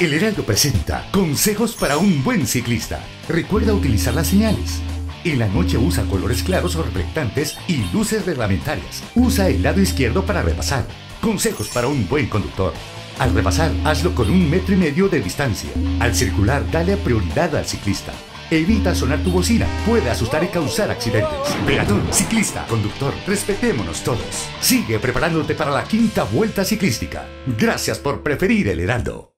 El Heraldo presenta consejos para un buen ciclista. Recuerda utilizar las señales. En la noche usa colores claros o reflectantes y luces reglamentarias. Usa el lado izquierdo para repasar. Consejos para un buen conductor. Al repasar, hazlo con un metro y medio de distancia. Al circular, dale prioridad al ciclista. Evita sonar tu bocina, puede asustar y causar accidentes. Peatón, ciclista, conductor, respetémonos todos. Sigue preparándote para la quinta vuelta ciclística. Gracias por preferir el Heraldo.